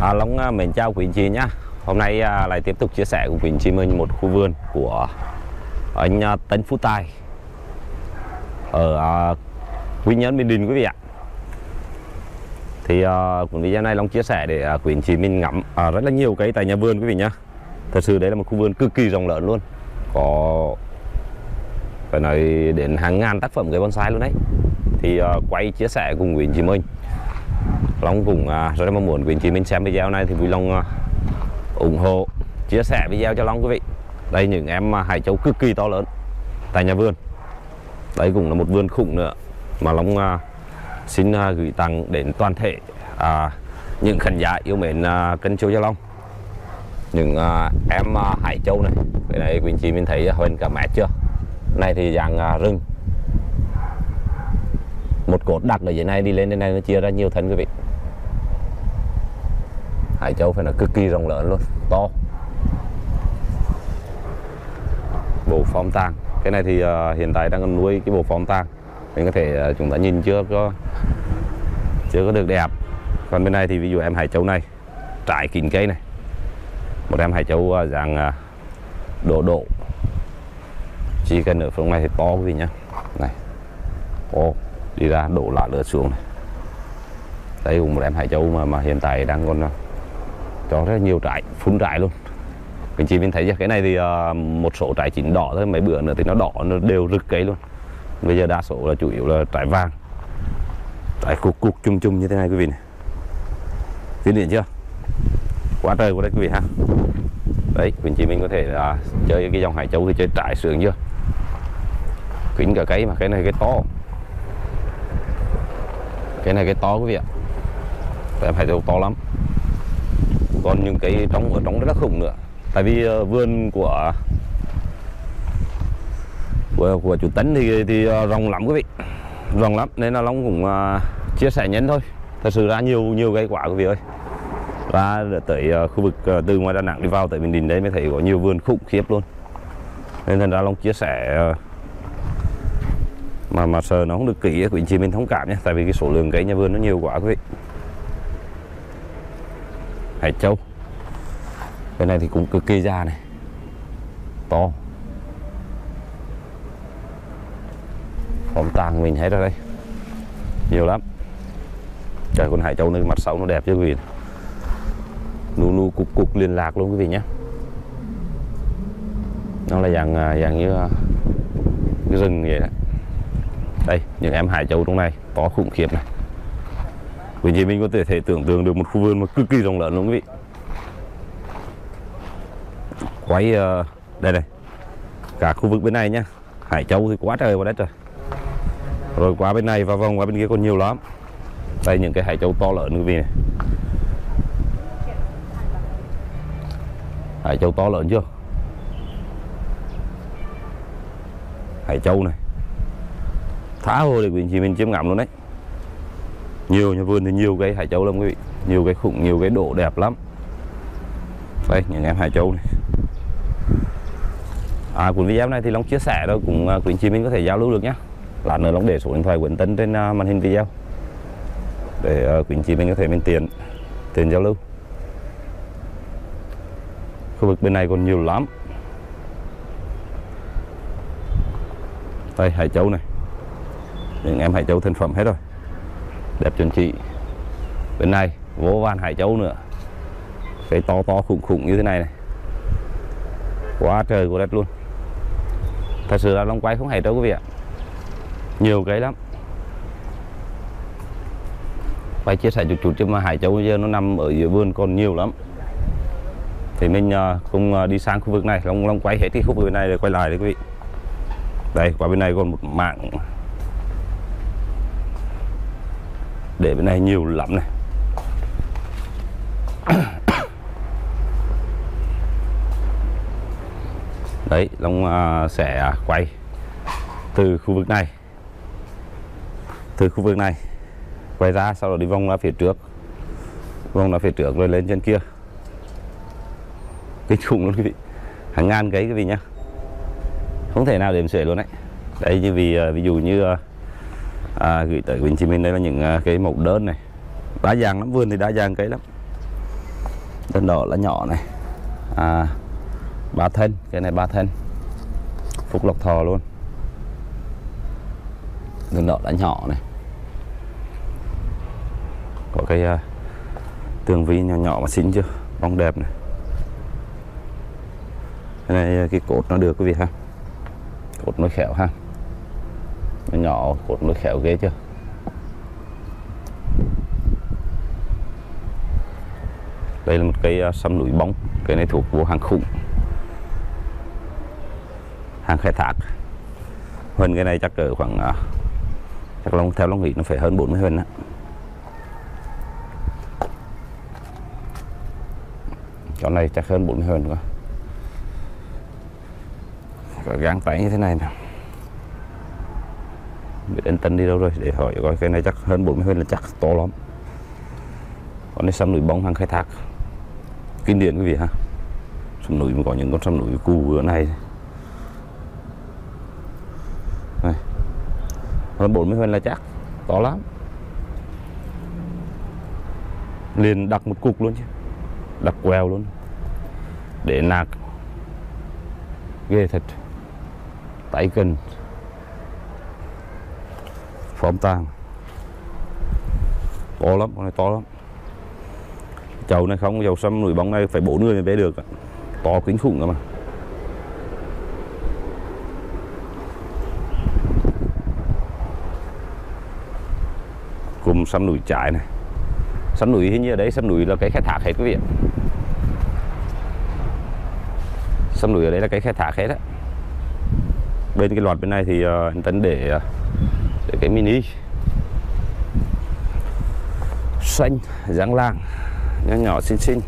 À, Long à, mến chào quý anh chị nhá. Hôm nay à, lại tiếp tục chia sẻ cùng quý anh chị mình một khu vườn của anh à, Tấn Phú Tài ở à, Quy Nhơn Bình Định quý vị ạ. Thì à, cuốn video này Long chia sẻ để à, quý anh chị mình ngắm à, rất là nhiều cây tại nhà vườn quý vị nhá. Thật sự đấy là một khu vườn cực kỳ rộng lớn luôn. Có phải nói đến hàng ngàn tác phẩm cây bonsai luôn đấy. Thì à, quay chia sẻ cùng quý anh chị mình. Long cũng à, rất là mong muốn quý anh chị mình xem video này thì vui lòng à, ủng hộ chia sẻ video cho Long quý vị. Đây những em à, hải châu cực kỳ to lớn tại nhà vườn. Đây cũng là một vườn khủng nữa mà Long xin gửi tặng đến toàn thể à, những khán giả yêu mến à, kênh Châu Gia Long. Những à, em à, hải châu này. Cái này quý anh chị mình thấy hơn cả mét chưa? Này thì dạng à, rừng một cột đặt ở dưới này đi lên đến này nó chia ra nhiều thân quý vị. Hải Châu phải là cực kỳ rộng lớn luôn to. Bộ phom tang. Cái này thì uh, hiện tại đang nuôi cái bộ phom tang. Mình có thể uh, chúng ta nhìn chưa có chưa có được đẹp. Còn bên này thì ví dụ em Hải Châu này trải kín cây này. Một em Hải Châu uh, dạng uh, đổ độ. Chỉ cần ở phương này thì to quý vị nhá. Này. Ô đi ra đổ lạ lửa xuống này. Đây cũng một em Hải Châu mà mà hiện tại đang còn à, cho rất nhiều trái phun trái luôn. Mình chỉ mình thấy chưa? Cái này thì uh, một số trái chín đỏ thôi mấy bữa nữa thì nó đỏ nó đều rực cây luôn. Bây giờ đa số là chủ yếu là trái vàng. Trái cục cục chung chung như thế này quý vị này. Tiến điện chưa? Quá trời của đấy quý vị ha. Đấy mình chỉ mình có thể là chơi cái dòng hải châu thì chơi trái sướng chưa? Kính cả cây mà cái này cái to cái này cái to quý vị ạ. Em hải châu to lắm. Còn những cái trong ở trong rất là khủng nữa. Tại vì ờ, vườn của của, của chủ tấn thì thì ờ, rộng lắm quý vị. Rộng lắm nên là long cũng ờ, chia sẻ nhấn thôi. Thật sự ra nhiều nhiều cây quả quý vị ơi. Ra tới khu vực từ ngoài đà nẵng đi vào tới bình định đây mới thấy có nhiều vườn khủng khiếp luôn. Nên thành ra long chia sẻ uh, mà mà sờ nó không được kỹ quý anh chị mình thông cảm nhé tại vì cái số lượng cây nhà vườn nó nhiều quá quý vị. Hải Châu. Cái này thì cũng cực kỳ già này. To. Phom tàng mình hết rồi đây. Nhiều lắm. Trời, con Hải Châu này mặt sau nó đẹp chứ quý vị. Nu nu cục cục liên lạc luôn quý vị nhé nó là dạng à, dạng như à, cái rừng vậy đó đây những em Hải Châu trong này to khủng khiếp này. Quý vị mình có thể, thể tưởng tượng được một khu vườn mà cực kỳ rộng lớn luôn quý vị? Quay uh, đây này cả khu vực bên này nhá. Hải Châu thì quá trời quá đất rồi. Rồi qua bên này và vòng qua bên kia còn nhiều lắm. Đây những cái Hải Châu to lớn quý vị này. Hải Châu to lớn chưa? Hải Châu này thả hồ được quý anh chị mình chiếm ngắm luôn đấy. Nhiều nhà vườn thì nhiều cây hải châu lắm quý vị. Nhiều cây khủng nhiều cái độ đẹp lắm. Đây những em hải châu này. À cuốn video này thì long chia sẻ đâu cũng à, quý anh chị mình có thể giao lưu được nhé lát nữa long để số điện thoại của anh Tân trên à, màn hình video. Để à, quý anh chị mình có thể mình tiền tiền giao lưu. Khu vực bên này còn nhiều lắm. Đây, hải châu này những em hải châu thành phẩm hết rồi. Đẹp chuẩn chị bên này, vô van hải châu nữa. Cái to to khủng khủng như thế này này. Quá trời của đất luôn. Thật sự là long quay không hải châu quý vị ạ. Nhiều cái lắm. Phải chia sẻ chút chút chứ mà hải châu giờ nó nằm ở dưới vườn còn nhiều lắm. Thì mình à, cũng à, đi sang khu vực này. Long long quay hết cái khu vực này để quay lại đấy quý vị. Đây, qua bên này còn một mạng để bên này nhiều lắm này. Đấy, Long à, sẽ quay từ khu vực này. Từ khu vực này, quay ra, sau đó đi vòng ra phía trước. Vòng ra phía trước rồi lên trên kia. Kinh khủng luôn, quý vị. Hàng ngàn cái quý vị nhá. Không thể nào đếm xuể luôn đấy. Đây như vì à, ví dụ như à, à, gửi tới Vinh Chí Minh. Đây là những uh, cái mẫu đơn này. Đa dạng lắm vườn thì đa dạng cây lắm. Đơn đỏ là nhỏ này. À, ba thân cái này ba thân. Phúc lộc thọ luôn. Đơn đỏ là nhỏ này. Có cái uh, tường vi nhỏ nhỏ mà xinh chưa? Bóng đẹp này. Cái này à, cái cột nó được quý vị ha. Cột nó khéo ha nó nhỏ cột nó khéo ghê chưa? Đây là một cây sâm à, núi bóng. Cây này thuộc vô hàng khủng hàng khai thác. Hơn cái này chắc ở khoảng à, chắc long, theo long nghĩ nó phải hơn 40 hơn á. Chỗ này chắc hơn 40 hơn quá gắn tay như thế này nè biết anh Tân đi đâu rồi, để hỏi coi cái này chắc hơn 40 hơn là chắc to lắm. Còn này sâm núi bóng hàng khai thác. Kinh điển quý vị ha. Sâm núi mà có những con sâm núi cù vừa này này. Hơn 40 hơn là chắc, to lắm. Liền đặt một cục luôn chứ. Đặt queo luôn. Để nạc. Ghê thật. Tay cần tôm tan to lắm con này to lắm. Chầu này không dầu xăm nổi bóng này phải bốn người mới bé được to kinh khủng cơ mà. Cùng xăm núi trái này. Xăm núi hình như ở đấy xăm núi là cái khai thác hết quý vị ạ. Xăm núi ở đấy là cái khai thác hết á. Bên cái loạt bên này thì uh, anh tấn để uh, để cái mini xanh, dáng làng, nhỏ nhỏ, xinh xinh.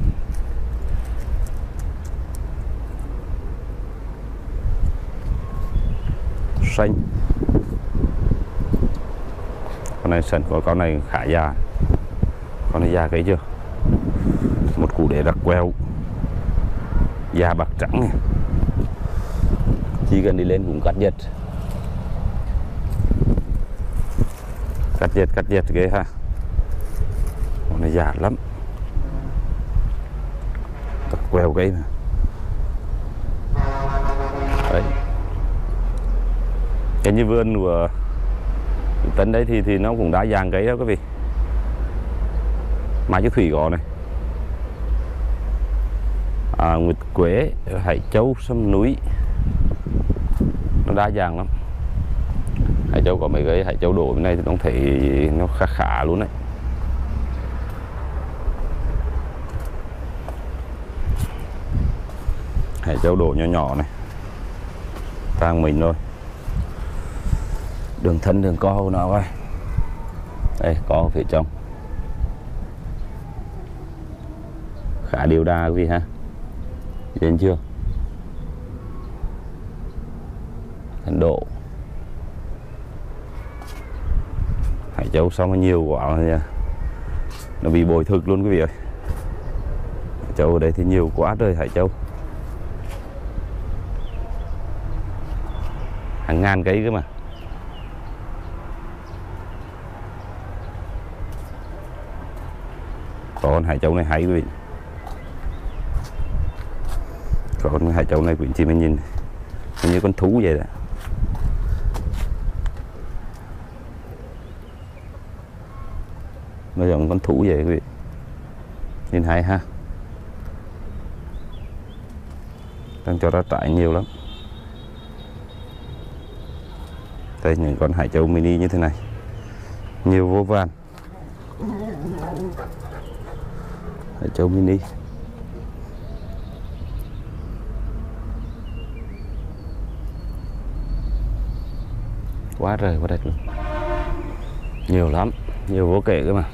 Xanh. Con này sần của con này khá già. Con này già cái chưa? Một củ để đặc queo. Da bạc trắng. Chỉ cần đi lên cũng cắt dệt cắt dệt cắt dệt ghê ha. Con này già lắm. Đặc quèo cái mà đấy. Cái như vườn của tấn đấy thì thì nó cũng đã dàng cái đó quý vị. Mai chứ thủy gò này. À, nguyệt quế hải châu sâm núi. Nó đa dạng lắm hải châu có mấy cái hải châu đổ bên này thì nó thấy nó khá khá luôn đấy. Hải châu đổ nhỏ nhỏ này. Tang mình thôi. Đường thân, đường co nào coi. Đây có phía trong. Khá điều đa quý vị ha. Đến chưa? Thành độ. Châu xong mà nhiều quá nha. Nó bị bồi thực luôn quý vị ơi. Hải châu ở đây thì nhiều quá trời hải châu? Hàng ngàn cây cơ mà. Con hải châu này hay quý vị. Con hải châu này quý vị chị mới nhìn như con thú vậy đó. Nó giống con thú vậy quý vị. Nhìn hay ha. Đang cho ra trại nhiều lắm. Đây, những con hải châu mini như thế này. Nhiều vô van hải châu mini. Quá trời quá đẹp luôn. Nhiều lắm. Nhiều vô kể cơ mà.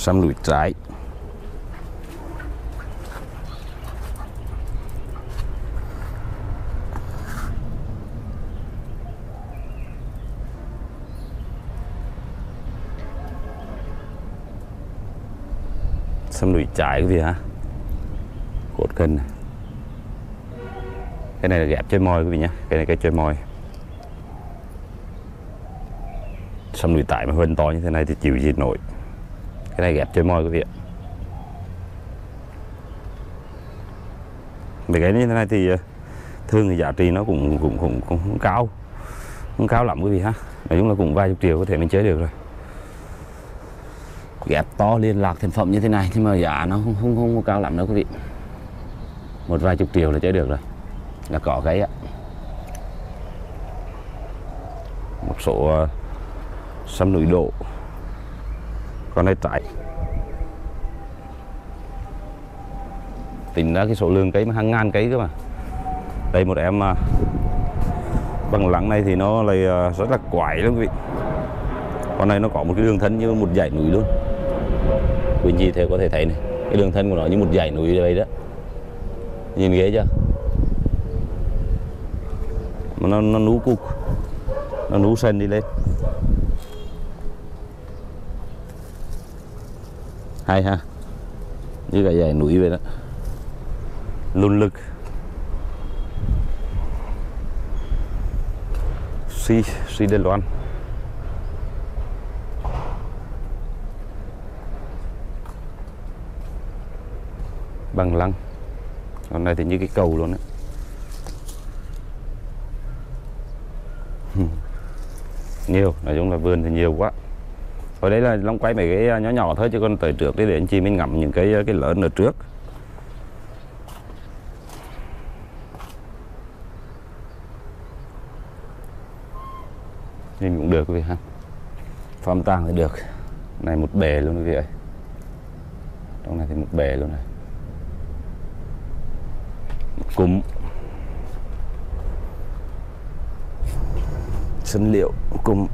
Xăm lùi trái. Xăm lùi trái cái gì hả? Cột cân này cái này là gẹp chơi môi quý vị nhé. Cái này cái chơi môi. Sâm lùi tải mà hơn to như thế này thì chịu gì nổi cái này ghép chơi môi quý vị ạ mấy cái như thế này thì ờ, thường thì giá trị nó cũng cũng cũng cũng không cao. Không cao lắm quý vị ha. Nói chung là cũng vài chục triệu có thể mình chơi được rồi. Ghép to liên lạc thành phẩm như thế này nhưng mà giá nó không không không cao lắm đâu quý vị. Một vài chục triệu là chơi được rồi. Là có cái ạ một số ờ, uh, sâm núi độ còn đây trái tính ra cái số lượng cây mà hàng ngàn cây cơ mà. Đây một em à, bằng lắng này thì nó lại à, rất là quái lắm quý vị. Con này nó có một cái đường thân như một dãy núi luôn. Quý vị theo có thể thấy này, cái đường thân của nó như một dãy núi vậy đó. Nhìn ghế chưa? Mà nó nó nú cục, nó nú sân đi lên. Hay ha. Như cái dài núi vậy đó. Luôn lực suy suy đê loan. Bằng lăng. Còn này thì như cái cầu luôn á. Nhiều, nói chung là vườn thì nhiều quá hồi đấy là long quay mấy cái à, nhỏ nhỏ thôi, chứ còn tới trước đi, để anh chị mình ngắm những cái à, cái lớn ở trước. Nhìn cũng được quý vị ha. Farm tàng thì được. Này một bể luôn quý vị ơi. Trong này thì một bể luôn này. Cúm. Sân liệu, cúm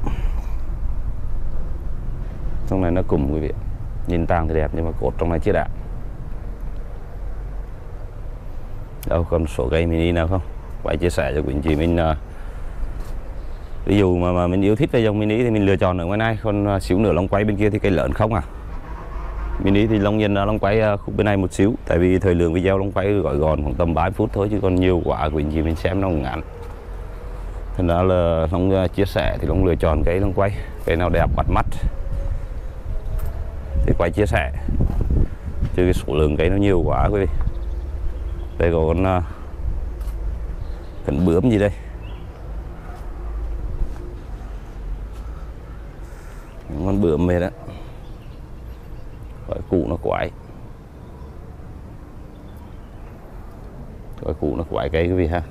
trong này nó cùng quý vị. Nhìn tang thì đẹp nhưng mà cột trong này chưa đạt. Đâu còn số cây mini nào không? Phải chia sẻ cho quý anh chị mình uh, ví dụ mà, mà mình yêu thích cái dòng mini thì mình lựa chọn ở ngoài này. Còn uh, xíu nữa lông quay bên kia thì cây lớn không à? Mini thì long nhìn à, long quay uh, khúc bên này một xíu. Tại vì thời lượng video long quay gọi Gòn khoảng tầm 3 phút thôi chứ còn nhiều quá quý anh chị mình xem nó ngắn. Thành ra là long chia sẻ thì long lựa chọn cái long quay. Cái nào đẹp bắt mắt thì quay chia sẻ. Chứ cái số lượng cây nó nhiều quá quý vị. Đây có con à, cần bướm gì đây? Những con bướm mệt đó. Gọi cụ nó quái. Gọi cụ nó quái cây quý vị ha.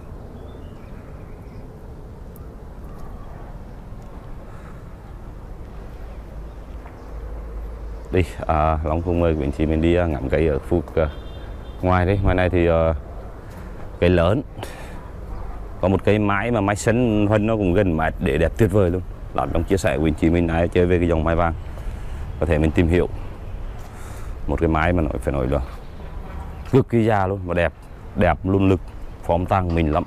Đi à, Long Phương mời quý anh chị mình đi à, ngắm cây ở khu à, ngoài đấy. Ngoài này thì ờ, uh, cây lớn. Có một cây mái mà mái sân phân nó cũng gần mà để đẹp tuyệt vời luôn. Làm trong chia sẻ của anh chị mình ai chơi về cái dòng mai vàng. Có thể mình tìm hiểu một cái mái mà nói phải nói là cực kỳ già luôn và đẹp. Đẹp luôn lực phóm tăng mình lắm.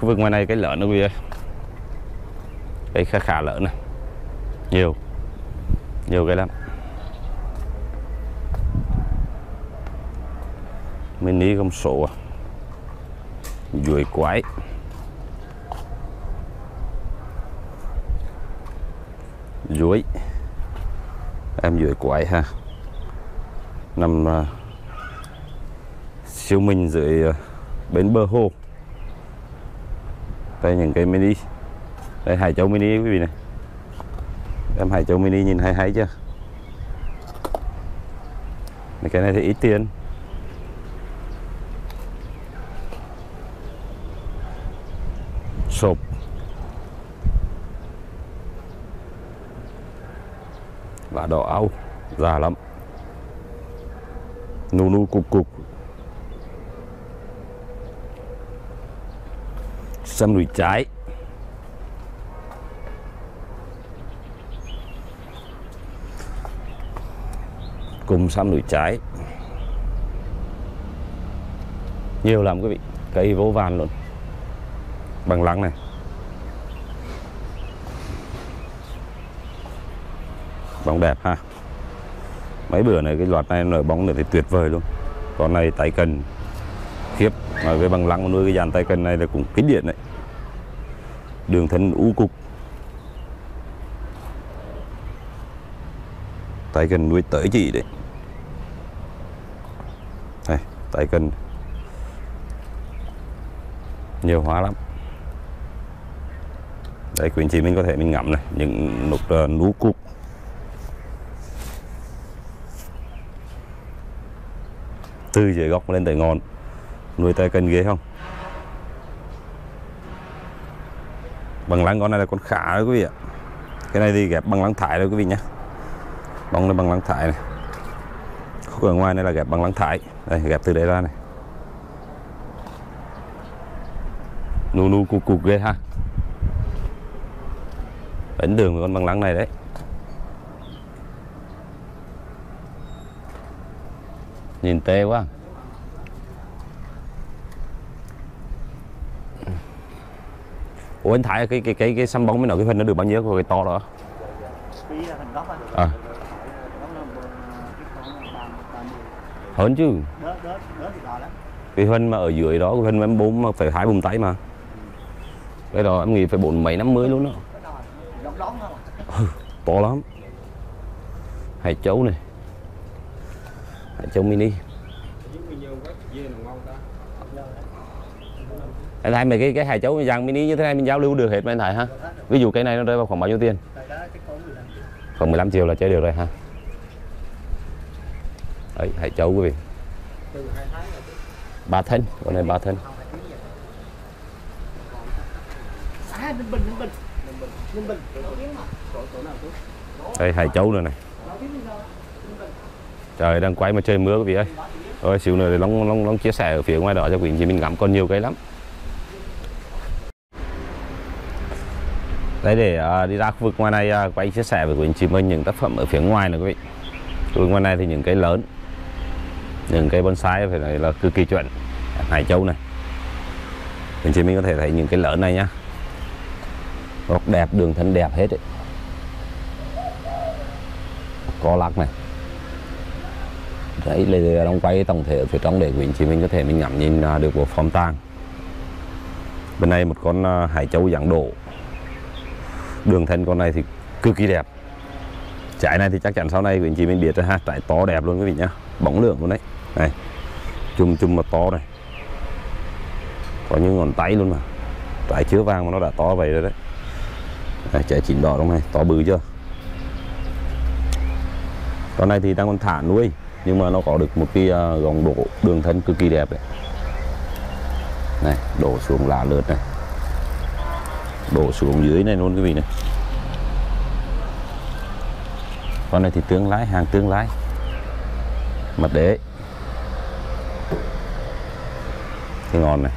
Khu vực ngoài này cái lớn nó quý ơi. Cái khá khá lớn này nhiều. Nhiều cái lắm. Mini công sổ à. Duỗi quái. Duỗi em duỗi quái ha. Nằm uh, siêu minh dưới à, uh, bến bờ hồ. Đây những cái mini. Đây hải châu mini quý vị này em hải châu mini nhìn hay hay chưa? Cái này thì ít tiền. Sộp. Và đỏ áo già lắm. Nu nu cục cục. Xâm lùi trái. Cùng xăm đuổi trái. Nhiều lắm quý vị cây vô vàn luôn. Bằng lăng này. Bóng đẹp ha. Mấy bữa này cái loạt này nở bóng này thì tuyệt vời luôn. Con này tay cần. Khiếp, mà cái bằng lăng nuôi cái dàn tay cần này là cũng kinh điện đấy. Đường thân u cục. Tay cần nuôi tới chị đấy tại kênh. Nhiều hóa lắm. Đây quý anh chị mình có thể mình ngắm này những nút uh, ờ, nú cục từ dưới góc lên tới ngọn nuôi tay cần ghê không? Bằng lăng con này là con khả đấy quý vị ạ. Cái này thì ghép bằng lăng thải đấy quý vị nhé. Bóng này bằng lăng thải này khúc ở ngoài này là ghép bằng lăng thải. Đây ghép từ đây ra này. Nu nu cục cục ghê ha. Ấn đường với con bằng lăng này đấy. Nhìn tê quá. Ủa anh Thái cái cái cái cái xăm bóng mới nào cái hình nó được bao nhiêu? Cái to đó. À Gốc là một- cái con là ba- ba mươi. Hơn chứ. Cái hình mà ở dưới đó cái mà em bốn mà phải hai bùm tay mà. Cái đó em nghĩ phải bốn mấy năm mươi luôn đó. À? to lắm. Hải châu này. Hải châu mini. Anh thấy mấy cái cái hải châu dạng mini như thế này mình giao lưu được hết mà anh thấy ha? Ví dụ cái này nó rơi vào khoảng bao nhiêu tiền? Tại đó cái con 15 triệu. khoảng 15 triệu là chơi được rồi ha đấy hải châu quý vị. Ba thân con này ba thân đây hải châu nữa này. Trời đang quay mà trời mưa quý vị ơi. Rồi xíu nữa thì long long long chia sẻ ở phía ngoài đó cho quý vị. Mình ngắm còn nhiều cây lắm. Đây để à, đi ra khu vực ngoài này à, quay chia sẻ với quý anh chị mình những tác phẩm ở phía ngoài này quý vị. Khu vực ngoài này thì những cây lớn những cây bonsai phải nói là cực kỳ chuẩn. Hải châu này. Bên anh chị mình có thể thấy những cái lớn này nhá. Gốc đẹp, đường thân đẹp hết đấy có lắc này. Đấy, là đang quay tổng thể ở phía trong để quý anh chị mình có thể mình ngắm nhìn à, được bộ form tang. Bên này một con à, hải châu dạng đổ đường thân con này thì cực kỳ đẹp. Trái này thì chắc chắn sau này quý anh chị mình biết rồi ha. Trái to đẹp luôn quý vị nhá bóng lượng luôn đấy. Này chùm chùm mà to này. Có những ngón tay luôn mà. Trái chứa vàng mà nó đã to vậy rồi đấy. Này, trái chín đỏ trong này? To bự chưa? Con này thì đang còn thả nuôi nhưng mà nó có được một cái gọng gồng đổ đường thân cực kỳ đẹp đấy. Này đổ xuống lá lượt này. Đổ xuống dưới này luôn quý vị này. Con này thì tương lái hàng tương lái mặt đế. Cái ngon này.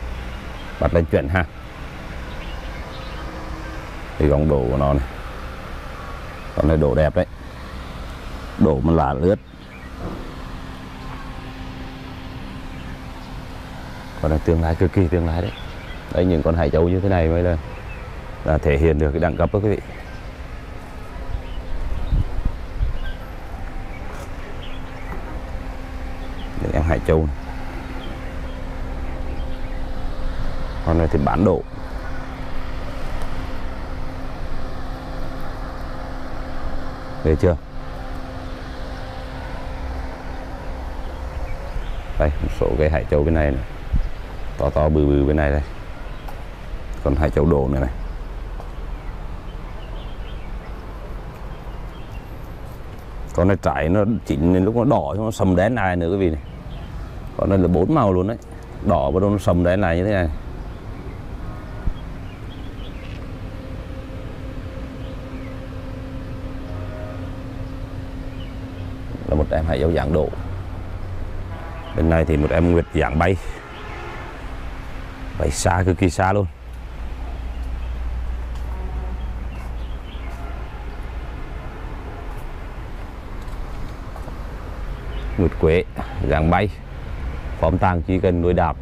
Bắt lên chuyện ha. Cái gồng đổ của nó này. Con này đổ đẹp đấy. Đổ mà lá lướt. Con này tương lai cực kỳ tương lai đấy. Đấy, những con hải châu như thế này mới là là thể hiện được cái đẳng cấp đó quý vị Để em hải châu này cái bản đồ. Được chưa? Đây, một số cái hải châu bên này này. To to bự bự bên này đây. Còn hải châu đổ nữa này. Con này trái nó chín nên lúc nó đỏ nó sầm đen này nữa quý vị này. Con này là bốn màu luôn đấy. Đỏ và nó sầm đen này như thế này. Một em hải yêu dạng độ. Bên này thì một em nguyệt dạng bay. Bay xa, cực kỳ xa luôn. Nguyệt quế dạng bay. Phóng tàng chỉ cần nuôi đạp.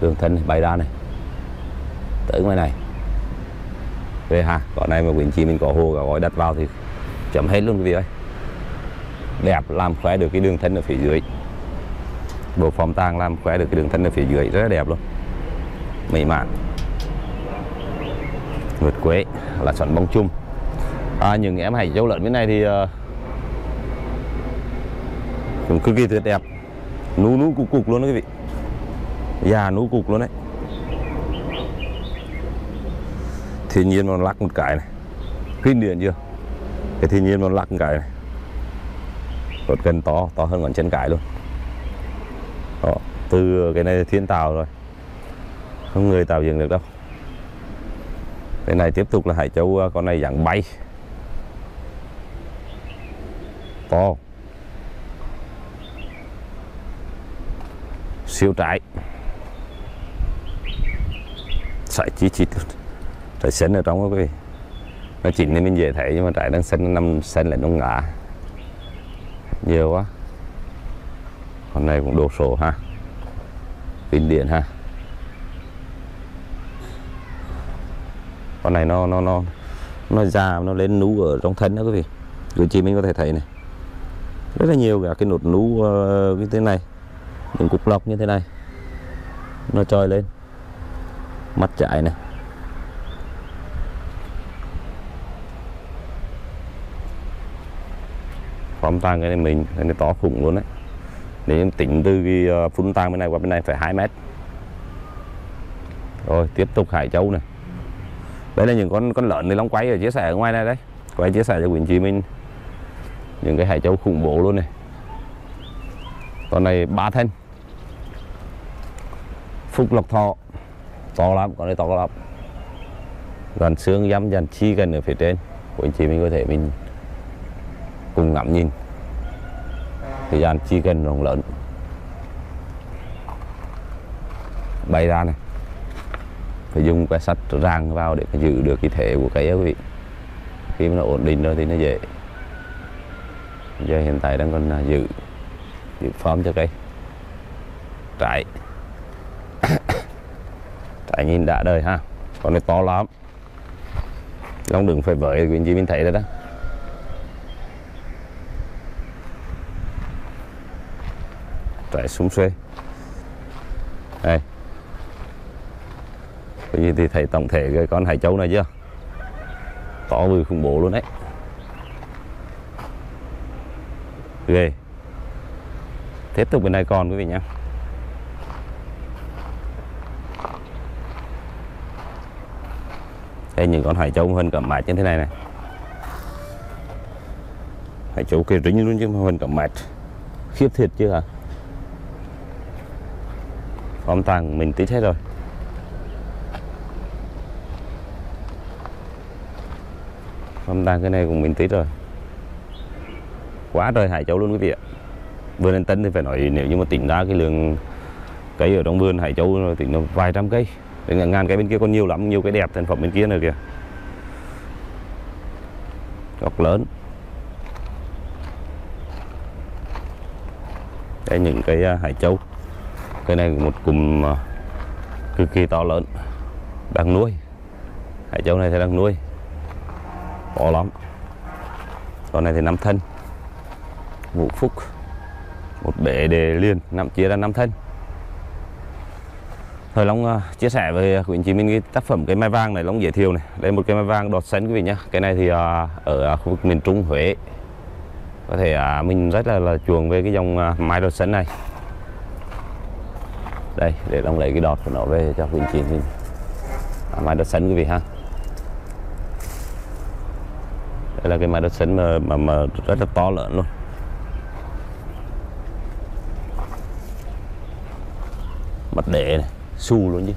Đường thân bay ra này. Tới ngoài này. Về ha còn này mà quyền chi mình có hồ cả gói đặt vào thì chấm hết luôn quý vị ơi đẹp làm khỏe được cái đường thân ở phía dưới. Bộ phòng tang làm khỏe được cái đường thân ở phía dưới rất là đẹp luôn. Mỹ mãn. Nguyệt quế là chọn bông chum à, những em hải châu lợn bên này thì ờ, uh, cũng cực kỳ tuyệt đẹp. Nú nú cục cục luôn đó quý vị. Già nú cục luôn đấy. Thiên nhiên nó lắc một cái này. Kinh điển chưa? Cái thiên nhiên nó lắc một cái này cột cân to to hơn ngón chân cái luôn. Đó, từ cái này thiên tạo rồi. Không người tạo dựng được đâu. Cái này tiếp tục là hải châu à, con này dạng bay. To. Siêu trái sải chi chít. Trái sến ở trong đó quý vị. Nó chỉnh nên mình dễ thấy nhưng mà trái đang sến nằm sến lại nó ngã nhiều quá. Con này cũng đồ sổ ha. Pin điện ha. Con này nó nó nó nó già, nó lên nú ở trong thân đó quý vị. Cử chỉ mình có thể thấy này. Rất là nhiều cả cái nốt nú ờ, như thế này. Những cục lọc như thế này. Nó trôi lên. Mắt trái này. Tóm tang cái này, mình cái này to khủng luôn đấy. Nếu tính từ cái ờ, phun tang bên này qua bên này phải 2 mét. Rồi, tiếp tục hải châu này. Đây là những con con lợn này long quay ở chia sẻ ở ngoài này đấy. Quay chia sẻ cho quý chị mình những cái hải châu khủng bố luôn này. Con này ba thân. Phúc lộc thọ. To lắm, con này to lắm. Gần xương dăm dàn chi gần ở phía trên. Của anh chị mình có thể mình cùng ngắm nhìn. Thời gian chi cần rộng lớn. Bay ra này. Phải dùng que sắt rang vào để giữ được cái thể của cây quý vị. Khi mà nó ổn định rồi thì nó dễ. Giờ hiện tại đang còn à, giữ giữ form cho cây. Trái. Trái nhìn đã đời ha. Con này to lắm. Long đừng phải vợi quý anh chị mình thấy rồi đó. Lại súng xuê. Đây. Bây giờ thì thấy tổng thể cái con hải châu này chưa? To vừa khủng bố luôn đấy. Ghê. Tiếp tục bên này còn quý vị nhé đây những con hải châu hơn cả mạch như thế này này. Hải châu kia rính luôn chứ hơn cả mạch khiếp thiệt chứ hả? Phong tàng mình tít hết rồi. Phong tàng cái này cũng mình tít rồi. Quá trời hải châu luôn quý vị ạ. Vườn anh Tân thì phải nói nếu như mà tính ra cái lượng cây ở trong vườn hải châu thì tính nó vài trăm cây. Đến ngàn cây bên kia còn nhiều lắm, nhiều cái đẹp thành phẩm bên kia nữa kìa. Góc lớn. Đây những cái à, hải châu cái này một cụm ờ, cực kỳ to lớn. Đang nuôi. Hải châu này thì đang nuôi. To lắm. Con này thì năm thân. Vũ phúc. Một bể đề liền nằm chia ra năm thân. Thời long ờ, chia sẻ với quý anh chị mình cái tác phẩm cây mai vàng này long giới thiệu này. Đây một cây mai vàng đọt xanh quý vị nhá. Cái này thì ờ, ở khu vực miền trung huế. Có thể mình rất là, là chuồng về cái dòng mai đọt xanh này đây để long lấy cái đọt của nó về cho quý anh chị nhìn. À, mai đất sấn quý vị ha. Đây là cái mai đất sấn mà, mà, mà rất là to lớn luôn. Mặt để này xù luôn chứ.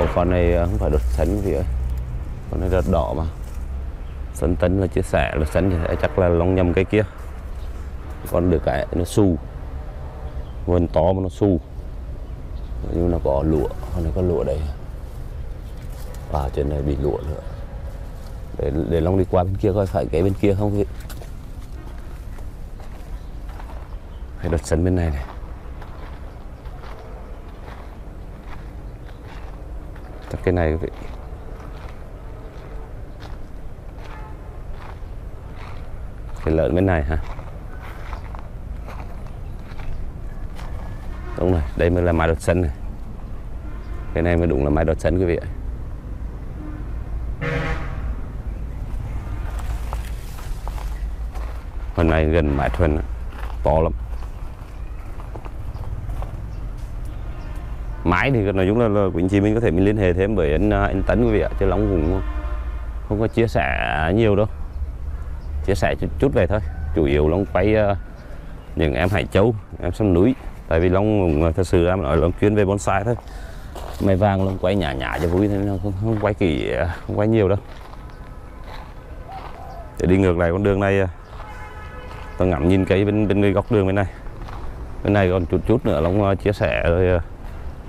Ồ, con này không phải đột sấn gì ơi con này rất đỏ mà. Sân tấn là chia sẻ, là sân thì chắc là long nhầm cái kia. Còn được cái nó su vườn to mà nó su nhưng nó có lụa con này có lụa đây. À trên này bị lụa nữa. Để để long đi qua bên kia coi, phải cái bên kia không vậy hay đợt sân bên này này. Chắc cái này vậy thịt lợn bên này ha đúng rồi đây mới là mai đột sân này. Cái này mới đúng là mai đột sân quý vị ạ. Hôm nay gần mãi thuần to lắm. Mãi thì nói chung là, là quý anh chị mình có thể mình liên hệ thêm với anh, à, anh tấn quý vị ạ chứ lóng vùng không có chia sẻ nhiều đâu chia sẻ chút, chút về thôi. Chủ yếu Long quay uh, những em hải châu em sông núi. Tại vì Long ờ, thật sự em nói Long chuyên về bonsai thôi. Mày vàng Long quay nhả nhả cho vui thế nên không, không quay kỹ ờ, không quay nhiều đâu. Để đi ngược lại con đường này tôi ngắm nhìn cái bên bên góc đường bên này. Bên này còn chút chút nữa Long uh, chia sẻ rồi uh,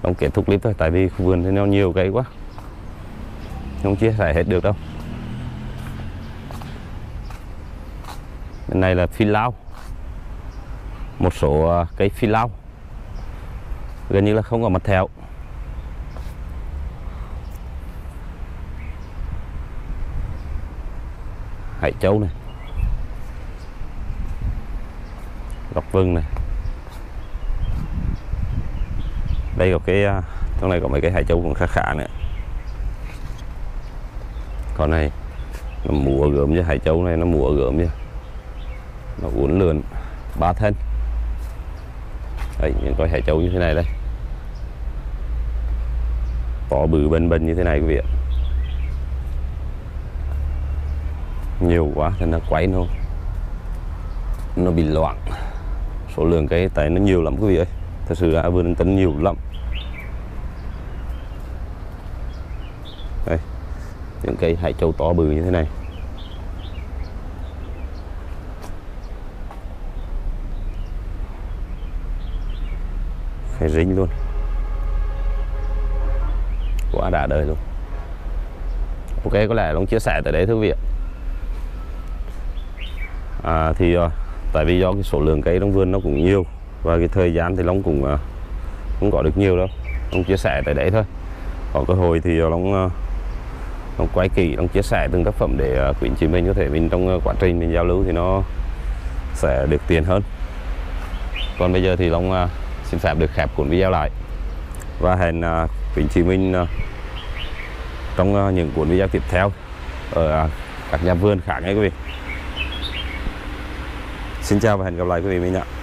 Long kết thúc clip thôi. Tại vì vườn thì nó nhiều cây quá. Không chia sẻ hết được đâu. Bên này là phi lao. Một số à, cây phi lao. Gần như là không có mặt thẹo. Hải châu này. Lộc vừng này. Đây có cái à, trong này có mấy cái hải châu cũng khá khá nữa. Con này, nó mùa gớm chứ hải châu này, nó mùa gớm chứ nó uốn lượn ba thân. Đấy, những con hải châu như thế này đây. To bự bền bền như thế này quý vị ạ nhiều quá thì nó quấy nó. Nó bị loạn. Số lượng cái tại nó nhiều lắm quý vị ơi. Thật sự là vườn tính nhiều lắm. Đây những cây hải châu to bự như thế này. Phải dính luôn. Quá đã đời luôn ok có lẽ long chia sẻ tới đấy thưa quý vị à, thì à, tại vì do cái số lượng cây trong vườn nó cũng nhiều và cái thời gian thì long cũng à, không có được nhiều đâu. Long chia sẻ tại đấy thôi. Có cơ hội thì à, long long quay kỹ long chia sẻ từng tác phẩm để quý anh chị mình có thể mình trong quá trình mình giao lưu thì nó sẽ được tiền hơn. Còn bây giờ thì long xin phép được khép cuốn video lại. Và hẹn à, uh, quý chị mình à, trong à, những cuốn video tiếp theo ở các nhà vườn khác nha quý vị. Xin chào và hẹn gặp lại quý vị mình ạ.